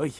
Ay